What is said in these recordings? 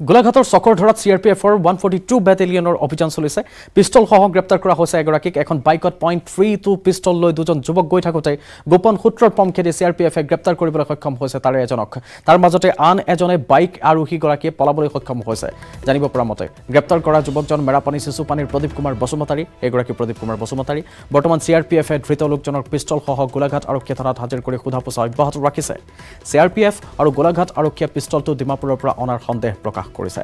গোলাঘাটৰ চকৰ ধৰাত চি আৰ পি এফৰ ওৱান ফৰ্টি টু বেটেলিয়নৰ অভিযান চলিছে। পিষ্টলসহ গ্ৰেপ্তাৰ কৰা হৈছে এগৰাকীক। এখন বাইকত পইণ্ট থ্ৰী টু পিষ্টল লৈ দুজন যুৱক গৈ থাকোঁতে গোপন সূত্ৰৰ পম খেদি চি আৰ পি এফে গ্ৰেপ্তাৰ কৰিবলৈ সক্ষম হৈছে তাৰে এজনক। তাৰ মাজতে আন এজনে বাইক আৰোহীগৰাকীয়ে পলাবলৈ সক্ষম হৈছে। জানিব পৰা মতে গ্ৰেপ্তাৰ কৰা যুৱকজন মেৰাপানী শিশুপানীৰ প্ৰদীপ কুমাৰ বসুমতাৰী এগৰাকী প্ৰদীপ কুমাৰ বসুমতাৰী। বৰ্তমান চি আৰ পি এফে ধৃত লোকজনক পিষ্টলসহ গোলাঘাট আৰক্ষী থানাত হাজিৰ কৰি সোধা পোছা অব্যাহত ৰাখিছে। চি আৰ পি এফ আৰু গোলাঘাট আৰক্ষীয়ে পিষ্টলটো ডিমাপুৰৰ পৰা অনাৰ সন্দেহ প্ৰকাশ কৰিছে।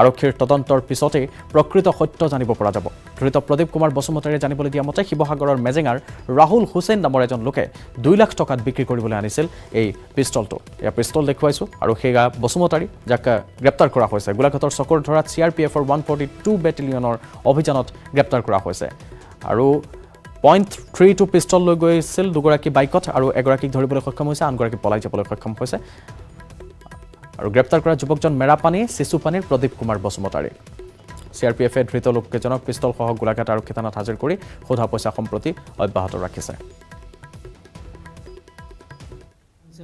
আৰক্ষীৰ তদন্তৰ পিছতেই প্ৰকৃত সত্য জানিব পৰা যাব। ধৃত প্ৰদীপ কুমাৰ বসুমতাৰীয়ে জানিবলৈ দিয়া মতে শিৱসাগৰৰ মেজেঙাৰ ৰাহুল হুছেইন নামৰ এজন লোকে দুই লাখ টকাত বিক্ৰী কৰিবলৈ আনিছিল এই পিষ্টলটো। এয়া পিষ্টল দেখুৱাইছোঁ আৰু সেয়া বসুমতাৰী যাক গ্ৰেপ্তাৰ কৰা হৈছে। গোলাঘাটৰ চকুৰ ধৰাত চি আৰ পি এফৰ ওৱান ফৰ্টি টু বেটেলিয়নৰ অভিযানত গ্ৰেপ্তাৰ কৰা হৈছে। আৰু পইণ্ট থ্ৰী টু পিষ্টল লৈ গৈছিল দুগৰাকী বাইকত আৰু এগৰাকীক ধৰিবলৈ সক্ষম হৈছে আনগৰাকী পলাই যাবলৈ সক্ষম হৈছে। আৰু গ্ৰেপ্তাৰ কৰা যুৱকজন Merapani চিচুপানীৰ Pradip Kumar Basumatary. C R P এফে ধৃত লোককেইজনক পিষ্টলসহ গোলাঘাট আৰক্ষী থানাত হাজিৰ কৰি সোধা পইচা সম্প্ৰতি অব্যাহত ৰাখিছে।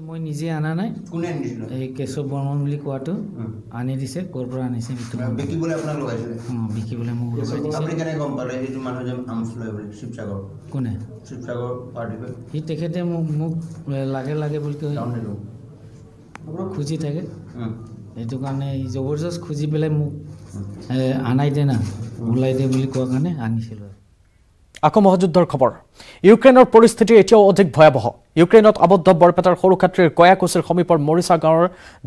মই নিজে অনা নাই কোনে আনিছিলে? এই কেশৱ বৰ্মন বুলি কোৱাটো আনি দিছে ক'ৰ পৰা আনিছে সেইটো। বিকিবলৈ আপোনাক লগাইছিলে? অঁ, বিকিবলৈ মোক লগাই দিছে। আপুনি কেনেকৈ গম পালে? সেইটো মানুহ যে আম লয় বুলি শিৱসাগৰ। কোনে? শিৱসাগৰ পাৰ্টিকৈ সি তেখেতে মোক মোক লাগে লাগে বুলি কৈ খুজি থাকে। সেইটো কাৰণে জবৰদস্ত খুজি পেলাই মোক আনাই দে না ওলাই দে বুলি কোৱা কাৰণে আনিছিলোঁ। আকৌ মহযুদ্ধৰ খবৰ। ইউক্ৰেইনৰ পৰিস্থিতি এতিয়াও অধিক ভয়াৱহ। ইউক্ৰেইনত আবদ্ধ বৰপেটাৰ সৰুক্ষেত্ৰীৰ কয়াকুচিৰ সমীপৰ মৰিচা গাঁৱৰ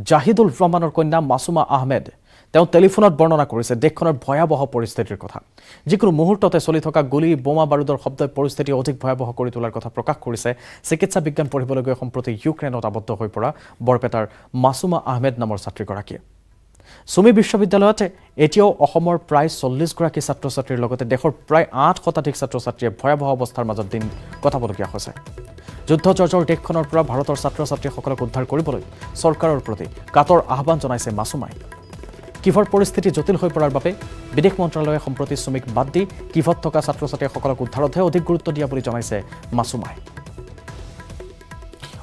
জাহিদুল ৰহমানৰ কন্যা মাছুমা আহমেদ তেওঁ টেলিফোনত বৰ্ণনা কৰিছে দেশখনৰ ভয়াৱহ পৰিস্থিতিৰ কথা। যিকোনো মুহূৰ্ততে চলি থকা গুলী বোমা বাৰুদৰ শব্দই পৰিস্থিতি অধিক ভয়াৱহ কৰি তোলাৰ কথা প্ৰকাশ কৰিছে। চিকিৎসা বিজ্ঞান পঢ়িবলৈ গৈ সম্প্ৰতি ইউক্ৰেইনত আবদ্ধ হৈ পৰা বৰপেটাৰ মাছুমা আহমেদ নামৰ ছাত্ৰীগৰাকীয়ে। চুমি বিশ্ববিদ্যালয়ত এতিয়াও অসমৰ প্ৰায় চল্লিছগৰাকী ছাত্ৰ ছাত্ৰীৰ লগতে দেশৰ প্ৰায় আঠ শতাধিক ছাত্ৰ ছাত্ৰীয়ে ভয়াৱহ অৱস্থাৰ মাজত দিন কটাবলগীয়া হৈছে। যুদ্ধ জৰ্জৰ দেশখনৰ পৰা ভাৰতৰ ছাত্ৰ ছাত্ৰীসকলক উদ্ধাৰ কৰিবলৈ চৰকাৰৰ প্ৰতি কাটৰ আহ্বান জনাইছে মাছুমাই কিভৰ পৰিস্থিতি জটিল হৈ পৰাৰ বাবে বিদেশ মন্ত্ৰালয়ে সম্প্ৰতি চুমিক বাদ দি কিভত থকা ছাত্ৰ ছাত্ৰীসকলক উদ্ধাৰতহে অধিক গুৰুত্ব দিয়া বুলি জনাইছে মাছুমাই।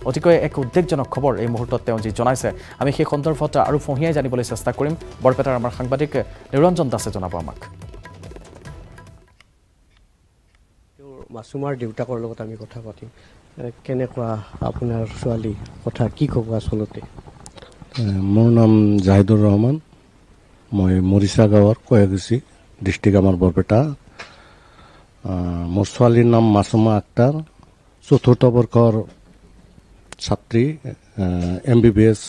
অতিকৈ এক উদ্বেগজনক খবৰ এই মুহূৰ্তত তেওঁ যি জনাইছে আমি সেই সন্দৰ্ভত আৰু ফঁহিয়াই জানিবলৈ চেষ্টা কৰিম। বৰপেটাৰ আমাৰ সাংবাদিক নিৰঞ্জন দাসে জনাব আমাক। মাছুমাৰ দেউতাকৰ লগত আমি কথা পাতিম। কেনেকুৱা আপোনাৰ ছোৱালী? কথা কি ক'ব আচলতে? মোৰ নাম জাহিদুৰ ৰহমান। মই মৰিচা গাঁৱৰ কয়াগুচি ডিষ্ট্ৰিক্ট আমাৰ বৰপেটা। মোৰ ছোৱালীৰ নাম মাছুমা আক্তাৰ। চতুৰ্থ বৰ্ষৰ ছাত্ৰী এম বি বি এছ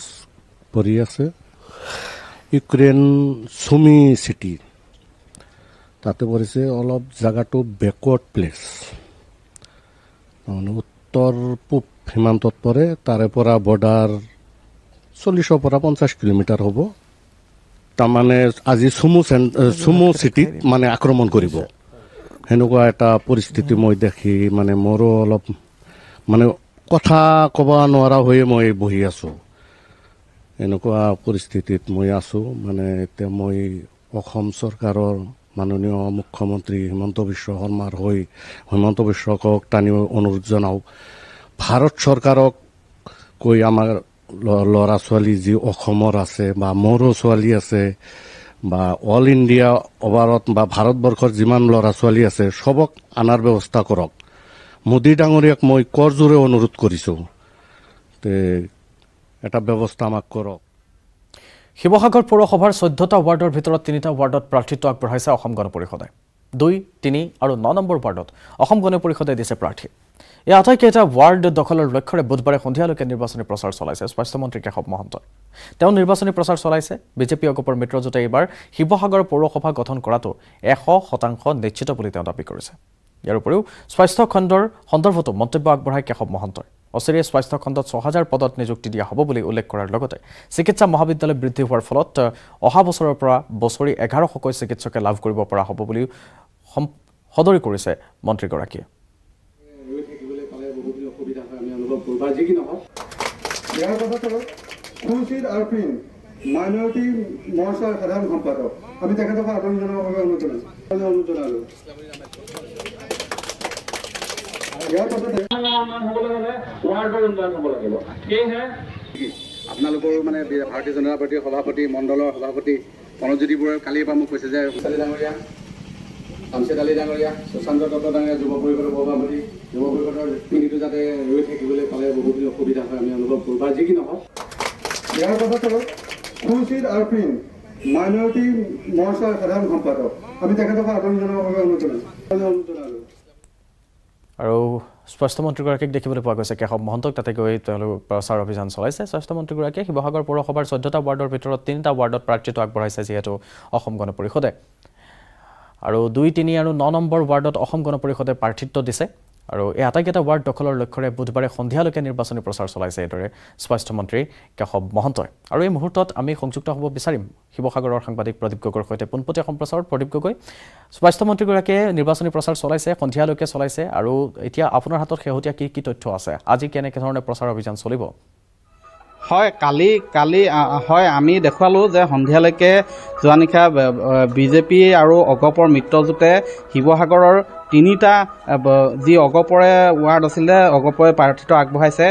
পঢ়ি আছে। Ukraine Sumy city. তাতে পৰিছে অলপ জেগাটো বেকৱাৰ্ড প্লেচ। তাৰমানে উত্তৰ পূব সীমান্তত পৰে তাৰে পৰা বৰ্ডাৰ চল্লিছৰ পৰা পঞ্চাছ কিলোমিটাৰ হ'ব। তাৰমানে আজি চুমু চুমু চিটিত মানে আক্ৰমণ কৰিব। সেনেকুৱা এটা পৰিস্থিতি মই দেখি মানে মোৰো অলপ মানে কথা ক'ব নোৱাৰা হৈয়ে মই বহি আছোঁ। এনেকুৱা পৰিস্থিতিত মই আছোঁ। মানে এতিয়া মই অসম চৰকাৰৰ মাননীয় মুখ্যমন্ত্ৰী হিমন্ত বিশ্ব শৰ্মাৰ হৈ হিমন্ত বিশ্বকক টানি অনুৰোধ জনাওঁ। ভাৰত চৰকাৰক কৈ আমাৰ ল'ৰা ছোৱালী যি অসমৰ আছে বা মোৰো ছোৱালী আছে বা অল ইণ্ডিয়া অভাৰত বা ভাৰতবৰ্ষৰ যিমান ল'ৰা ছোৱালী আছে চবক অনাৰ ব্যৱস্থা কৰক। মোদী ডাঙৰীয়াক মই কৰজোৰে অনুৰোধ কৰিছোঁ এটা ব্যৱস্থা আমাক কৰক। শিৱসাগৰ পৌৰসভাৰ চৈধ্যটা ৱাৰ্ডৰ ভিতৰত তিনিটা ৱাৰ্ডত প্ৰাৰ্থিত্ব আগবঢ়াইছে অসম গণ পৰিষদে। দুই তিনি আৰু ন নম্বৰ ৱাৰ্ডত অসম গণ পৰিষদে দিছে প্ৰাৰ্থী। এই আটাইকেইটা ৱাৰ্ড দখলৰ লক্ষ্যৰে বুধবাৰে সন্ধিয়ালৈকে নিৰ্বাচনী প্ৰচাৰ চলাইছে। স্বাস্থ্যমন্ত্ৰী কেশৱ মহন্তই তেওঁ নিৰ্বাচনী প্ৰচাৰ চলাইছে। বিজেপি অগপৰ মিত্ৰজোঁটে এইবাৰ শিৱসাগৰ পৌৰসভা গঠন কৰাটো এশ শতাংশ নিশ্চিত বুলি তেওঁ দাবী কৰিছে। ইয়াৰ উপৰিও স্বাস্থ্য খণ্ডৰ সন্দৰ্ভতো মন্তব্য আগবঢ়ায় কেশৱ মহন্তই অচিৰে স্বাস্থ্য খণ্ডত ছহাজাৰ পদত নিযুক্তি দিয়া হ'ব বুলি উল্লেখ কৰাৰ লগতে চিকিৎসা মহাবিদ্যালয় বৃদ্ধি হোৱাৰ ফলত অহা বছৰৰ পৰা বছৰি এঘাৰশকৈ চিকিৎসকে লাভ কৰিব পৰা হ'ব বুলিও সদৰি কৰিছে মন্ত্ৰীগৰাকীয়ে। কৰোঁ বা যি কি নহওক। ইয়াৰ পাছত আৰু খুৰচিদ আৰফিন মাইনৰিটি মৰ্চাৰ সাধাৰণ সম্পাদক। আমি তেখেতক আদৰণি জনাবৰ বাবে অনুৰোধ জনাইছোঁ। অনুৰোধ জনালোঁ। ইয়াৰ পাছতে উন্নয়ন হ'বলৈ হ'লে ৱাৰ্ডৰ উন্নয়ন হ'ব লাগিব সেয়েহে আপোনালোকৰো মানে বি- ভাৰতীয় জনতা পাৰ্টীৰ সভাপতি মণ্ডলৰ সভাপতি প্ৰণজ্যোতি বৰুৱাই কালিৰ পৰা মোক কৈছে যে ডাঙৰীয়া শামছেদ আলী ডাঙৰীয়া সুশান্ত দত্ত ডাঙৰীয়া যুৱ পৰিষদৰ সভাপতি। যুৱ পৰিষদৰ পিঠিটো যাতে ৰৈ থাকিবলৈ পালে বহুখিনি অসুবিধা হয় আমি অনুভৱ কৰোঁ বা যি কি নহওক। ইয়াৰ হ'ল খুৰচিদ আৰফিন মাইনৰিটি মৰ্চাৰ সাধাৰণ সম্পাদক। আমি তেখেতক আদৰণি জনাবৰ বাবে অনুৰোধ জনাইছোঁ। অনুৰোধ জনালোঁ। আৰু স্বাস্থ্যমন্ত্ৰীগৰাকীক দেখিবলৈ পোৱা গৈছে কেশৱ মহন্তক তাতে গৈ তেওঁলোক প্ৰচাৰ অভিযান চলাইছে। স্বাস্থ্যমন্ত্ৰীগৰাকীয়ে শিৱসাগৰ পৌৰসভাৰ চৈধ্যটা ৱাৰ্ডৰ ভিতৰত তিনিটা ৱাৰ্ডত প্ৰাৰ্থীত্ব আগবঢ়াইছে যিহেতু অসম গণ পৰিষদে। আৰু দুই তিনি আৰু ন নম্বৰ ৱাৰ্ডত অসম গণ পৰিষদে প্ৰাৰ্থিত্ব দিছে। আৰু এই আটাইকেইটা ৱাৰ্ড দখলৰ লক্ষ্যৰে বুধবাৰে সন্ধিয়ালৈকে নিৰ্বাচনী প্ৰচাৰ চলাইছে এইদৰে স্বাস্থ্যমন্ত্ৰী কেশৱ মহন্তই। আৰু এই মুহূৰ্তত আমি সংযুক্ত হ'ব বিচাৰিম শিৱসাগৰৰ সাংবাদিক প্ৰদীপ গগৈৰ সৈতে পোনপটীয়া সম্প্ৰচাৰত প্ৰদীপ গগৈ স্বাস্থ্যমন্ত্ৰীগৰাকীয়ে নিৰ্বাচনী প্ৰচাৰ চলাইছে সন্ধিয়ালৈকে চলাইছে। আৰু এতিয়া আপোনাৰ হাতত শেহতীয়া কি কি তথ্য আছে? আজি কেনেকৈ ধৰণে প্ৰচাৰ অভিযান চলিব? হয় কালি কালি হয় আমি দেখুৱালোঁ যে সন্ধিয়ালৈকে যোৱা নিশা বিজেপি আৰু অগপৰ মিত্ৰজোঁটে শিৱসাগৰৰ তিনিটা যি অগপৰে ৱাৰ্ড আছিলে অগপৰে প্ৰাৰ্থিত্ব আগবঢ়াইছে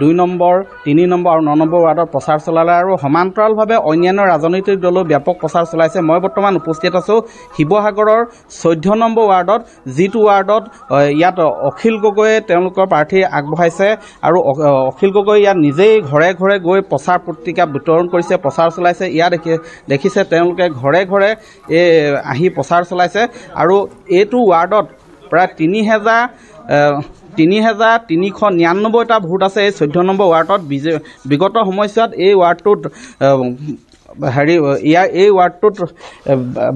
দুই নম্বৰ তিনি নম্বৰ আৰু ন নম্বৰ ৱাৰ্ডত প্ৰচাৰ চলালে আৰু সমান্তৰালভাৱে অন্যান্য ৰাজনৈতিক দলেও ব্যাপক প্ৰচাৰ চলাইছে। মই বৰ্তমান উপস্থিত আছোঁ শিৱসাগৰৰ চৈধ্য নম্বৰ ৱাৰ্ডত যিটো ৱাৰ্ডত ইয়াত অখিল গগৈয়ে তেওঁলোকৰ প্ৰাৰ্থী আগবঢ়াইছে আৰু অখিল গগৈ ইয়াত নিজেই ঘৰে ঘৰে গৈ প্ৰচাৰ পত্ৰিকা বিতৰণ কৰিছে প্ৰচাৰ চলাইছে। ইয়াত দেখি দেখিছে তেওঁলোকে ঘৰে ঘৰে এই আহি প্ৰচাৰ চলাইছে। আৰু এইটো ৱাৰ্ডত প্ৰায় তিনি হেজাৰ তিনি হেজাৰ তিনিশ নিৰান্নব্বৈটা ভোট আছে এই চৈধ্য নম্বৰ ৱাৰ্ডত। বিজে বিগত সময়ছোৱাত এই ৱাৰ্ডটোত হেৰি ইয়াৰ এই ৱাৰ্ডটোত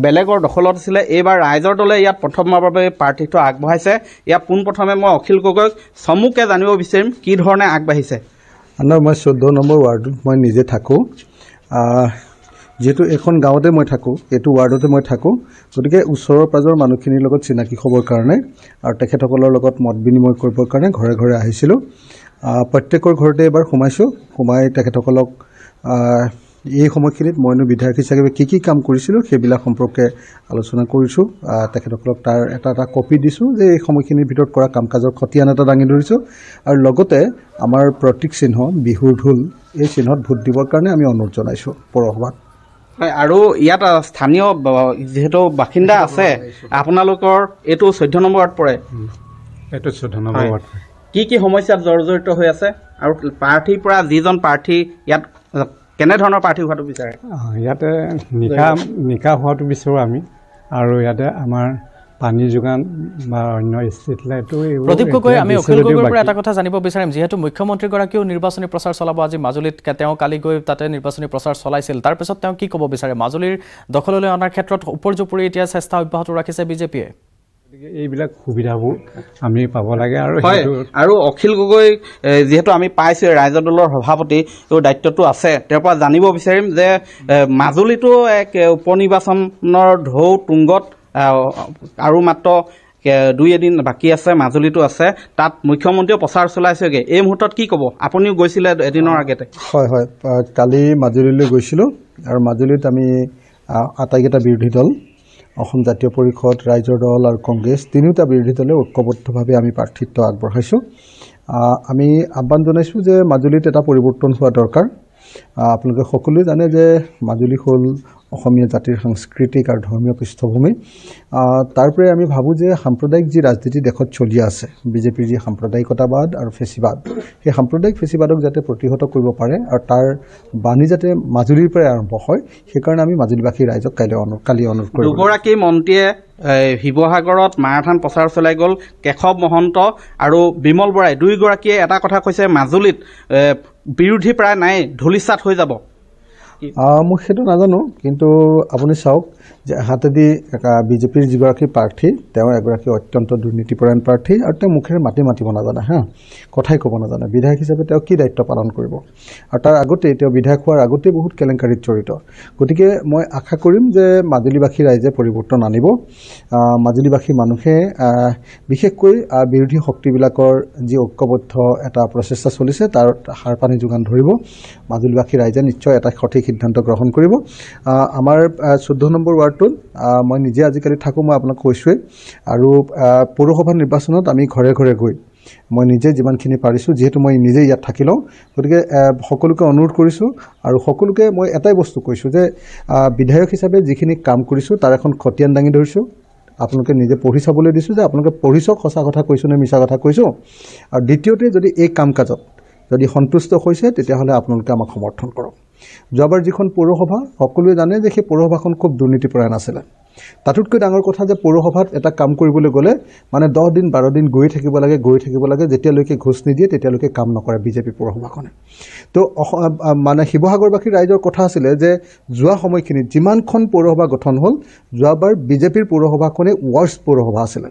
বেলেগৰ দখলত আছিলে। এইবাৰ ৰাইজৰ দলে ইয়াত প্ৰথমবাৰৰ বাবে প্ৰাৰ্থিত্ব আগবঢ়াইছে। ইয়াত পোনপ্ৰথমে মই অখিল গগৈক চমুকে জানিব বিচাৰিম কি ধৰণে আগবাঢ়িছে। নহয় মই চৈধ্য নম্বৰ ৱাৰ্ডত মই নিজে থাকোঁ। যিহেতু এইখন গাঁৱতে মই থাকোঁ এইটো ৱাৰ্ডতে মই থাকোঁ গতিকে ওচৰৰ পাজৰৰ মানুহখিনিৰ লগত চিনাকি হ'বৰ কাৰণে আৰু তেখেতসকলৰ লগত মত বিনিময় কৰিবৰ কাৰণে ঘৰে ঘৰে আহিছিলোঁ। আহ, প্ৰত্যেকৰ ঘৰতে এবাৰ সোমাইছোঁ সোমাই তেখেতসকলক এই সময়খিনিত মইনো বিধায়ক হিচাপে কি কি কাম কৰিছিলোঁ সেইবিলাক সম্পৰ্কে আলোচনা কৰিছোঁ। তেখেতসকলক তাৰ এটা এটা কপি দিছোঁ যে এই সময়খিনিৰ ভিতৰত কৰা কাম কাজৰ খতিয়ান এটা দাঙি ধৰিছোঁ আৰু লগতে আমাৰ প্ৰতীক চিহ্ন বিহুৰ ঢোল এই চিহ্নত ভোট দিবৰ কাৰণে আমি অনুৰোধ জনাইছোঁ। পৌৰসভাত। হয় আৰু ইয়াত স্থানীয় যিহেতু বাসিন্দা আছে আপোনালোকৰ এইটো চৈধ্য নম্বৰত পৰে। এইটো চৈধ্য। নম্বৰ ৱাৰ্ড কি কি সমস্যাত জৰ্জৰিত হৈ আছে? আৰু প্ৰাৰ্থীৰ পৰা যিজন প্ৰাৰ্থী ইয়াত কেনেধৰণৰ প্ৰাৰ্থী হোৱাটো বিচাৰে? ইয়াতে নিশা নিশা হোৱাটো বিচাৰোঁ আমি। আৰু ইয়াতে আমাৰ পানী যোগান বা অন্য ষ্ট্ৰীট লাইটো এইবোৰ প্ৰদীপ গগৈ আমি অখিল গগৈৰ পৰা এটা কথা জানিব বিচাৰিম। যিহেতু মুখ্যমন্ত্ৰীগৰাকীয়েও নিৰ্বাচনী প্ৰচাৰ চলাব আজি মাজুলীত তেওঁ কালি গৈ তাতে নিৰ্বাচনী প্ৰচাৰ চলাইছিল। তাৰপিছত তেওঁ কি ক'ব বিচাৰে? মাজুলীৰ দখললৈ অনাৰ ক্ষেত্ৰত ওপৰজুপুৰি এতিয়া চেষ্টা অব্যাহত ৰাখিছে বিজেপিয়ে। এইবিলাক সুবিধাবোৰ আমি পাব লাগে আৰু হয় আৰু অখিল গগৈ যিহেতু আমি পাইছোঁ ৰাইজৰ দলৰ সভাপতি দায়িত্বটো আছে। তেওঁৰ পৰা জানিব বিচাৰিম যে এ, মাজুলীতো এক উপনিৰ্বাচনৰ ঢৌ তুংগত আৰু মাত্ৰ দুই এদিন বাকী আছে মাজুলীতো আছে। তাত মুখ্যমন্ত্ৰীয়েও প্ৰচাৰ চলাইছেগৈ। এই মুহূৰ্তত কি ক'ব? আপুনিও গৈছিলে এদিনৰ আগতে। হয় হয়। কালি মাজুলীলৈ গৈছিলোঁ আৰু মাজুলীত আমি আটাইকেইটা বিৰোধী দল অসম জাতীয় পৰিষদ ৰাইজৰ দল আৰু কংগ্ৰেছ তিনিওটা বিৰোধী দলে ঐক্যবদ্ধভাৱে আমি প্ৰাৰ্থিত্ব আগবঢ়াইছোঁ। আমি আহ্বান জনাইছোঁ যে মাজুলীত এটা পৰিৱৰ্তন হোৱা দৰকাৰ। আপোনালোকে সকলোৱে জানে যে মাজুলী হ'ল অসমীয়া জাতিৰ সাংস্কৃতিক আৰু ধৰ্মীয় পৃষ্ঠভূমি। আহ, তাৰ পৰাই আমি ভাবোঁ যে সাম্প্ৰদায়িক যি ৰাজনীতি দেশত চলি আছে বিজেপিৰ যি সাম্প্ৰদায়িকতাবাদ আৰু ফেচিবাদ সেই সাম্প্ৰদায়িক ফেচিবাদক যাতে প্ৰতিহত কৰিব পাৰে আৰু তাৰ বাণী যাতে মাজুলীৰ পৰাই আৰম্ভ হয় সেইকাৰণে আমি মাজুলীবাসী ৰাইজক কাইলৈ অনু কালি অনুৰোধ কৰিম দুগৰাকী মন্ত্ৰীয়ে শিৱসাগৰত মাৰাথান প্ৰচাৰ চলাই গ'ল কেশৱ মহন্ত আৰু বিমল বৰাই। দুয়োগৰাকীয়ে এটা কথা কৈছে মাজুলীত বিৰোধী প্ৰায় নাই ধূলিচাত হৈ যাব। মই সেইটো নাজানো কিন্তু আপুনি চাওক যে হাতেদি বিজেপিৰ যিগৰাকী প্ৰাৰ্থী তেওঁ এগৰাকী অত্যন্ত দুৰ্নীতিপৰায়ণ প্ৰাৰ্থী আৰু তেওঁ মুখেৰে মাতি মাতিব নাজানে হা? কথাই ক'ব নাজানে। বিধায়ক হিচাপে তেওঁ কি দায়িত্ব পালন কৰিব? আৰু তাৰ আগতেই তেওঁ বিধায়ক হোৱাৰ আগতেই বহুত কেলেংকাৰীত জড়িত। গতিকে মই আশা কৰিম যে মাজুলীবাসী ৰাইজে পৰিৱৰ্তন আনিব। মাজুলীবাসী মানুহে বিশেষকৈ বিৰোধী শক্তিবিলাকৰ যি ঐক্যবদ্ধ এটা প্ৰচেষ্টা চলিছে তাৰ সাৰ পানী যোগান ধৰিব। মাজুলীবাসী ৰাইজে নিশ্চয় এটা সঠিক সিদ্ধান্ত গ্ৰহণ কৰিব। আমাৰ চৈধ্য নম্বৰ ৱাৰ্ডটোত মই নিজে আজিকালি থাকোঁ মই আপোনাক কৈছোঁৱেই। আৰু পৌৰসভা নিৰ্বাচনত আমি ঘৰে ঘৰে গৈ মই নিজে যিমানখিনি পাৰিছোঁ যিহেতু মই নিজে ইয়াত থাকি লওঁ গতিকে সকলোকে অনুৰোধ কৰিছোঁ আৰু সকলোকে মই এটাই বস্তু কৈছোঁ যে বিধায়ক হিচাপে যিখিনি কাম কৰিছোঁ তাৰ এখন খতিয়ান দাঙি ধৰিছোঁ। আপোনালোকে নিজে পঢ়ি চাবলৈ দিছোঁ যে আপোনালোকে পঢ়ি চাওক সঁচা কথা কৈছোঁ নে মিছা কথা কৈছোঁ। আৰু দ্বিতীয়তে যদি এই কাম কাজত যদি সন্তুষ্ট হৈছে তেতিয়াহ'লে আপোনালোকে আমাক সমৰ্থন কৰক। যোৱাবাৰ যিখন পৌৰসভা সকলোৱে জানে যে সেই পৌৰসভাখন খুব দুৰ্নীতিপৰায়ণ আছিলে। তাতোতকৈ ডাঙৰ কথা যে পৌৰসভাত এটা কাম কৰিবলৈ গ'লে মানে দহ দিন বাৰ দিন গৈ থাকিব লাগে গৈ থাকিব লাগে যেতিয়ালৈকে ঘোচ নিদিয়ে তেতিয়ালৈকে কাম নকৰে বিজেপি পৌৰসভাখনে। তো মানে শিৱসাগৰবাসী ৰাইজৰ কথা আছিলে যে যোৱা সময়খিনিত যিমানখন পৌৰসভা গঠন হ'ল যোৱাবাৰ বিজেপিৰ পৌৰসভাখনেই ৱৰ্ষ্ট পৌৰসভা আছিলে।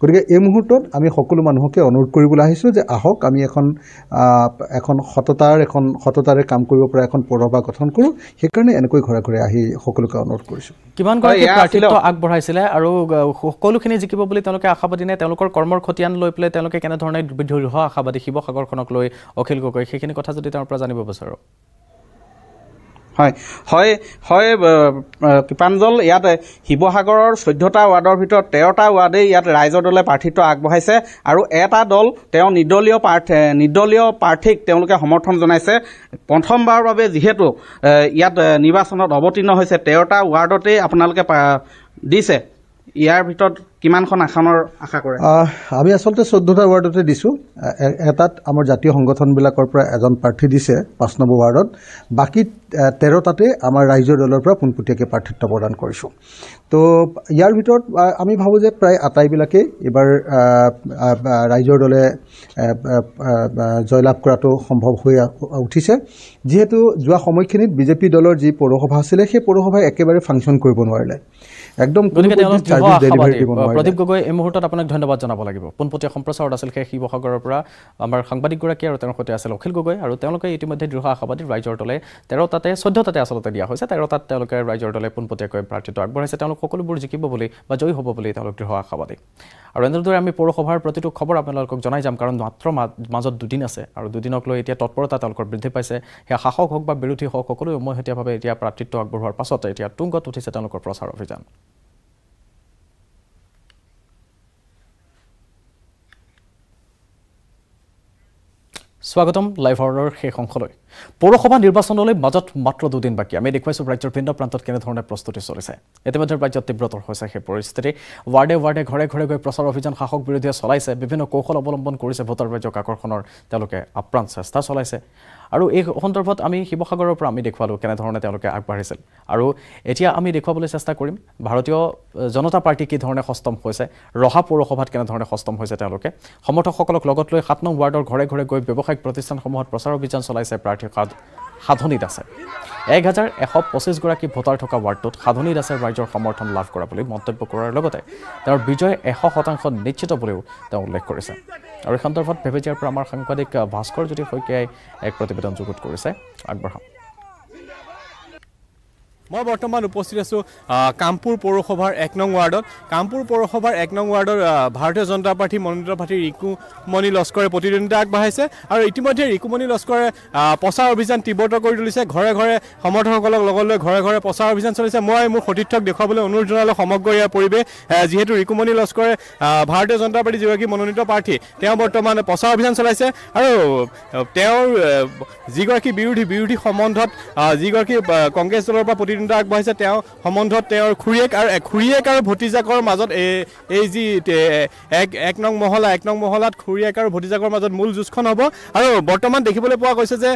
গতিকে এই মুহূৰ্তত আমি সকলো মানুহকে অনুৰোধ কৰিবলৈ আহিছোঁ যে আহক আমি এখন এখন সততাৰ এখন সততাৰে কাম কৰিব পৰা এখন পৌৰসভা গঠন কৰোঁ। সেইকাৰণে এনেকৈ ঘৰে ঘৰে আহি সকলোকে অনুৰোধ কৰিছোঁ। কিমানগৰাকী এয়া প্ৰাৰ্থিত্ব আগবঢ়াইছিলে আৰু সকলোখিনি জিকিব বুলি তেওঁলোকে আশাবাদী নে তেওঁলোকৰ কৰ্মৰ খতিয়ান লৈ পেলাই তেওঁলোকে কেনেধৰণে দৃঢ় আশাবাদী শিৱসাগৰখনক লৈ অখিল গগৈ সেইখিনি কথা যদি তেওঁৰ পৰা জানিব বিচাৰোঁ। হয়। হয় হয় কৃপাঞ্জল ইয়াত শিৱসাগৰৰ চৈধ্যটা ৱাৰ্ডৰ ভিতৰত তেৰটা ৱাৰ্ডেই ইয়াত ৰাইজৰ দলে প্ৰাৰ্থিত্ব আগবঢ়াইছে আৰু এটা দল তেওঁ নিৰ্দলীয় প্ৰাৰ্থী নিৰ্দলীয় প্ৰাৰ্থীক তেওঁলোকে সমৰ্থন জনাইছে। প্ৰথমবাৰৰ বাবে যিহেতু ইয়াত নিৰ্বাচনত অৱতীৰ্ণ হৈছে তেৰটা ৱাৰ্ডতেই আপোনালোকে দিছে। ইয়াৰ ভিতৰত কিমানখন আসনৰ আশা কৰে? আমি আচলতে চৈধ্যটা ৱাৰ্ডতে দিছোঁ। এটাত আমাৰ জাতীয় সংগঠনবিলাকৰ পৰা এজন প্ৰাৰ্থী দিছে পাঁচ নম্বৰ ৱাৰ্ডত। বাকী তেৰটাতে আমাৰ ৰাইজৰ দলৰ পৰা পোনপটীয়াকৈ প্ৰাৰ্থিত্ব প্ৰদান কৰিছোঁ। তো ইয়াৰ ভিতৰত আমি ভাবোঁ যে প্ৰায় আটাইবিলাকেই এইবাৰ ৰাইজৰ দলে জয়লাভ কৰাটো সম্ভৱ হৈ উঠিছে। যিহেতু যোৱা সময়খিনিত বিজেপি দলৰ যি পৌৰসভা আছিলে সেই পৌৰসভাই একেবাৰে ফাংচন কৰিব নোৱাৰিলে। একদম প্ৰদীপ গগৈ এই মুহূৰ্তত আপোনাক ধন্যবাদ জনাব লাগিব। পোনপটীয়া সম্প্ৰচাৰত আছিল সেই শিৱসাগৰৰ পৰা আমাৰ সাংবাদিকগৰাকী আৰু তেওঁৰ সৈতে আছিল অখিল গগৈ আৰু তেওঁলোকে ইতিমধ্যে দৃঢ় আশাবাদী ৰাইজৰ দলে তেৰটাতে চৈধ্যটাতে আচলতে দিয়া হৈছে। তেৰটাত তেওঁলোকে ৰাইজৰ দলে পোনপটীয়াকৈ প্ৰাৰ্থিত্ব আগবঢ়াইছে। তেওঁলোক সকলোবোৰ জিকিব বুলি বা জয়ী হ'ব বুলি তেওঁলোক দৃঢ় আশাবাদী। আৰু এনেদৰে আমি পৌৰসভাৰ প্ৰতিটো খবৰ আপোনালোকক জনাই যাম কাৰণ মাত্ৰ মাজত দুদিন আছে আৰু দুদিনক লৈ এতিয়া তৎপৰতা তেওঁলোকৰ বৃদ্ধি পাইছে। সেয়া শাসক হওক বা বিৰোধী হওক সকলোৱে উমৈহতীয়াভাৱে এতিয়া প্ৰাৰ্থিত্ব আগবঢ়োৱাৰ পাছতে এতিয়া তুংগত উঠিছে তেওঁলোকৰ প্ৰচাৰ অভিযান। স্বাগতম লাইভ আৱাৰৰ শেষ অংশলৈ। পৌৰসভা নিৰ্বাচনলৈ মাজত মাত্ৰ দুদিন বাকী। আমি দেখুৱাইছোঁ ৰাজ্যৰ ভিন্ন প্ৰান্তত কেনেধৰণে প্ৰস্তুতি চলিছে। ইতিমধ্যে ৰাজ্যত তীব্ৰতৰ হৈছে সেই পৰিস্থিতি। ৱাৰ্ডে ৱাৰ্ডে ঘৰে ঘৰে গৈ প্ৰচাৰ অভিযান শাসক বিৰোধীয়ে চলাইছে। বিভিন্ন কৌশল অৱলম্বন কৰিছে ভোটাৰ ৰাজ্যক আকৰ্ষণৰ তেওঁলোকে আপ্ৰাণ চেষ্টা চলাইছে। আৰু এই সন্দৰ্ভত আমি শিৱসাগৰৰ পৰা আমি দেখুৱালোঁ কেনেধৰণে তেওঁলোকে আগবাঢ়িছিল। আৰু এতিয়া আমি দেখুৱাবলৈ চেষ্টা কৰিম ভাৰতীয় জনতা পাৰ্টী কি ধৰণে সষ্টম হৈছে ৰহা পৌৰসভাত কেনেধৰণে সষ্টম হৈছে তেওঁলোকে সমৰ্থকসকলক লগত লৈ সাত নং ৱাৰ্ডৰ ঘৰে ঘৰে গৈ ব্যৱসায়িক প্ৰতিষ্ঠানসমূহত প্ৰচাৰ অভিযান চলাইছে প্ৰাৰ্থী সাধনী দাসে। এক হাজাৰ এশ পঁচিছগৰাকী ভোটাৰ থকা ৱাৰ্ডটোত সাধনী দাসে ৰাইজৰ সমৰ্থন লাভ কৰা বুলি মন্তব্য কৰাৰ লগতে তেওঁৰ বিজয় এশ শতাংশ নিশ্চিত বুলিও তেওঁ উল্লেখ কৰিছে। আৰু এই সন্দৰ্ভত ভেবেজিয়াৰ পৰা আমাৰ সাংবাদিক ভাস্কৰ জ্যোতি শইকীয়াই এক প্ৰতিবেদন যুগুত কৰিছে। আগবঢ়াম মই বৰ্তমান উপস্থিত আছোঁ কামপুৰ পৌৰসভাৰ এক নং ৱাৰ্ডত। কামপুৰ পৌৰসভাৰ এক নং ৱাৰ্ডৰ ভাৰতীয় জনতা পাৰ্টী মনোনীত প্ৰাৰ্থী ৰিকুমণি লস্কৰে প্ৰতিদ্বন্দ্বিতা আগবঢ়াইছে আৰু ইতিমধ্যে ৰিকুমণি লস্কৰে প্ৰচাৰ অভিযান তীব্ৰতৰ কৰি তুলিছে। ঘৰে ঘৰে সমৰ্থকসকলক লগত লৈ ঘৰে ঘৰে প্ৰচাৰ অভিযান চলিছে। মই মোৰ সতীৰ্থক দেখুৱাবলৈ অনুৰোধ জনালোঁ। সমগ্ৰ ইয়াৰ পৰিৱেশ যিহেতু ৰিকুমণি লস্কৰে ভাৰতীয় জনতা পাৰ্টী যিগৰাকী মনোনীত প্ৰাৰ্থী তেওঁ বৰ্তমান প্ৰচাৰ অভিযান চলাইছে আৰু তেওঁৰ যিগৰাকী বিৰোধী বিৰোধী সম্বন্ধত যিগৰাকী কংগ্ৰেছ দলৰ পৰা প্ৰতিদ্বন্দ্বিতা আগবঢ়াইছে তেওঁ সম্বন্ধত তেওঁৰ খুৰীয়েক আৰু খুৰীয়েক আৰু ভতিজাকৰ মাজত এই এই যি এক এক নং মহলা এক নং মহলাত খুৰীয়েক আৰু ভতিজাকৰ মাজত মূল যুঁজখন হ'ব। আৰু বৰ্তমান দেখিবলৈ পোৱা গৈছে যে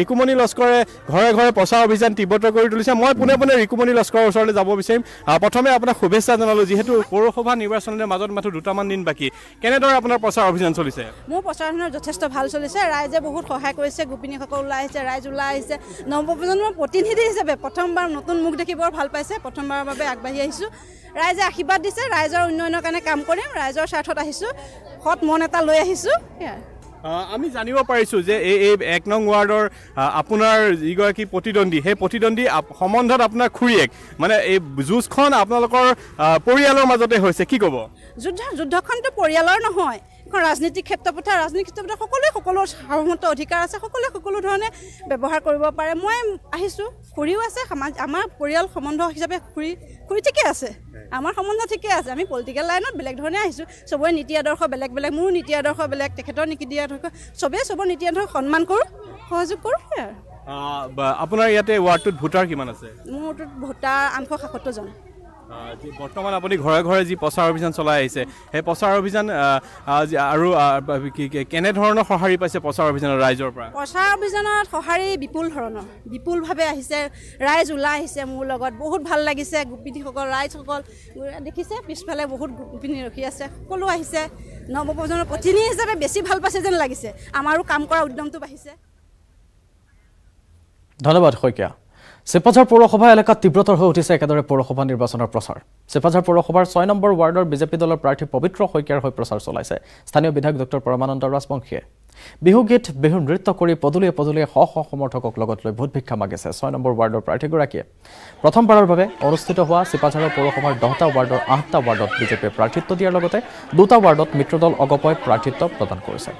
ৰিকুমণি লস্কৰে ঘৰে ঘৰে প্ৰচাৰ অভিযান তীব্ৰতৰ কৰি তুলিছে। মই পোনে পোনে ৰিকুমণি লস্কৰৰ ওচৰলৈ যাব বিচাৰিম। প্ৰথমে আপোনাক শুভেচ্ছা জনালোঁ যিহেতু পৌৰসভা নিৰ্বাচনৰ মাজত মাথো দুটামান দিন বাকী। কেনেদৰে আপোনাৰ প্ৰচাৰ অভিযান চলিছে? মোৰ প্ৰচাৰখনৰ যথেষ্ট ভাল চলিছে। ৰাইজে বহুত সহায় কৰিছে গোপিনীসকল ওলাই আহিছে ৰাইজ ওলাই আহিছে। নৱপ্ৰজন্মৰ প্ৰতিনিধি হিচাপে প্ৰথমবাৰ নতুন মুখ দেখি বৰ ভাল পাইছে। প্ৰথমবাৰৰ বাবে আগবাঢ়ি আহিছোঁ। ৰাইজে আশীৰ্বাদ দিছে। ৰাইজৰ উন্নয়নৰ কাৰণে কাম কৰিম। ৰাইজৰ স্বাৰ্থত আহিছোঁ। সৎ মন এটা লৈ আহিছোঁ। সেয়াই। আমি জানিব পাৰিছোঁ যে এই এই এক নং ৱাৰ্ডৰ আপোনাৰ যিগৰাকী প্ৰতিদ্বন্দ্বী সেই প্ৰতিদ্বন্দ্বী সম্বন্ধত আপোনাৰ খুৰীয়েক মানে এই যুঁজখন আপোনালোকৰ পৰিয়ালৰ মাজতে হৈছে। কি ক'ব? যুদ্ধ যুদ্ধখনটো পৰিয়ালৰ নহয়। ৰাজনীতিক ক্ষেত্ৰপথে ৰাজনীতিক ক্ষেত্ৰপথে সকলোৱে সকলো সাৰ্বভৌমত্ব অধিকাৰ আছে সকলোৱে সকলো ধৰণে ব্যৱহাৰ কৰিব পাৰে। মই আহিছোঁ খুৰীও আছে সমাজ আমাৰ পৰিয়াল সম্বন্ধ হিচাপে খুৰী খুৰী ঠিকে আছে। আমাৰ সম্বন্ধ ঠিকে আছে আমি পলিটিকেল লাইনত বেলেগ ধৰণে আহিছোঁ। চবৰে নীতি আদৰ্শ বেলেগ বেলেগ মোৰো নীতি আদৰ্শ বেলেগ তেখেতৰ নীতি আদৰ্শ চবেই চবৰ নীতি আদৰ্শ সন্মান কৰোঁ সহযোগ কৰোঁ সেয়াই আৰু। আপোনাৰ ইয়াতে ৱাৰ্ডটোত ভোটাৰ কিমান আছে? মোৰটোত ভোটাৰ আঠশ সাতসত্তৰজন। বৰ্তমান আপুনি ঘৰে ঘৰে যি প্ৰচাৰ অভিযান চলাই আহিছে সেই প্ৰচাৰ অভিযান আৰু কেনেধৰণৰ সঁহাৰি পাইছে প্ৰচাৰ অভিযানত ৰাইজৰ পৰা? প্ৰচাৰ অভিযানত সঁহাৰি বিপুল ধৰণৰ বিপুলভাৱে আহিছে ৰাইজ ওলাই আহিছে মোৰ লগত বহুত ভাল লাগিছে গোপিনীসকল ৰাইজসকল দেখিছে পিছফালে বহুত গোপিনী ৰখি আছে সকলো আহিছে নৱপ্ৰজন্মৰ প্ৰতিনিধি হিচাপে বেছি ভাল পাইছে যেন লাগিছে আমাৰো কাম কৰা উদ্যমটো বাঢ়িছে। ধন্যবাদ শইকীয়া। চিপাঝাৰ পৌৰসভা এলেকাত তীব্ৰতৰ হৈ উঠিছে একেদৰে পৌৰসভা নিৰ্বাচনৰ প্ৰচাৰ। চিপাঝাৰ পৌৰসভাৰ ছয় নম্বৰ ৱাৰ্ডৰ বিজেপি দলৰ প্ৰাৰ্থী পবিত্ৰ শইকীয়াৰ হৈ প্ৰচাৰ চলাইছে। স্থানীয় বিধায়ক ডক্টৰ পৰমানন্দ ৰাজবংশীয়ে। বিহু গীত বিহু নৃত্য কৰি পদূলিয়ে পদূলিয়ে শ শ সমৰ্থকক লগত লৈ ভোট ভিক্ষা মাগিছে ছয় নম্বৰ ৱাৰ্ডৰ প্ৰাৰ্থীগৰাকীয়ে। প্ৰথমবাৰৰ বাবে অনুষ্ঠিত হোৱা চিপাঝাৰৰ পৌৰসভাৰ দহটা ৱাৰ্ডৰ আঠটা ৱাৰ্ডত বিজেপিয়ে প্ৰাৰ্থিত্ব দিয়াৰ লগতে দুটা ৱাৰ্ডত মিত্ৰদল অগপই প্ৰাৰ্থিত্ব প্ৰদান কৰিছে।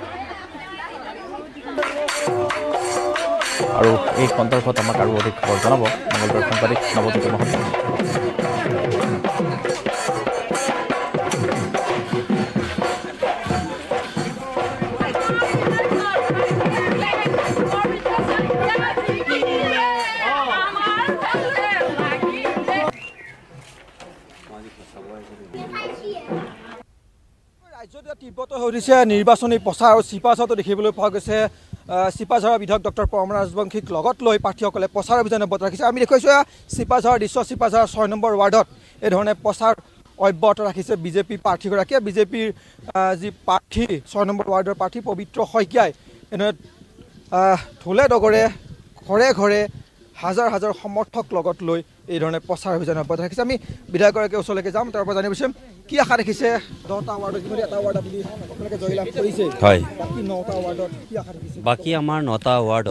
আৰু এই সন্দৰ্ভত আমাক আৰু অধিক খবৰ জনাব। মঙলবাৰ সাংবাদিক নৱজ্যোতি মহন্ত। ৰাজ্যত এতিয়া তীব্ৰতৰ হৈ উঠিছে নিৰ্বাচনী প্ৰচাৰ আৰু চিপাঝাৰতো দেখিবলৈ পোৱা গৈছে। চিপাঝাৰৰ বিধায়ক ডক্টৰ পৰমা ৰাজবংশীক লগত লৈ প্ৰাৰ্থীসকলে প্ৰচাৰ অভিযান অব্যাহত ৰাখিছে। আমি দেখুৱাইছোঁ এয়া চিপাঝাৰৰ দৃশ্য। চিপাঝাৰৰ ছয় নম্বৰ ৱাৰ্ডত এই ধৰণে প্ৰচাৰ অব্যাহত ৰাখিছে বিজেপি প্ৰাৰ্থীগৰাকীয়ে। বিজেপিৰ যি প্ৰাৰ্থী ছয় নম্বৰ ৱাৰ্ডৰ প্ৰাৰ্থী পবিত্ৰ শইকীয়াই এনেদৰে ঢোলে ডগৰে ঘৰে ঘৰে হাজাৰ হাজাৰ সমৰ্থক লগত লৈ এই ধৰণে প্ৰচাৰ অভিযান অব্যাহত ৰাখিছে। আমি বিধায়কগৰাকীৰ ওচৰলৈকে যাম তাৰ পৰা জানিব বিচাৰিম কি আশা দেখিছে? দহটা ৱাৰ্ডত ইতিমধ্যে এটা ৱাৰ্ড আপুনি আপোনালোকে জয়লাভ কৰিছে? হয়। বাকী নটা ৱাৰ্ডত কি আশা দেখিছে? বাকী আমাৰ নটা ৱাৰ্ডত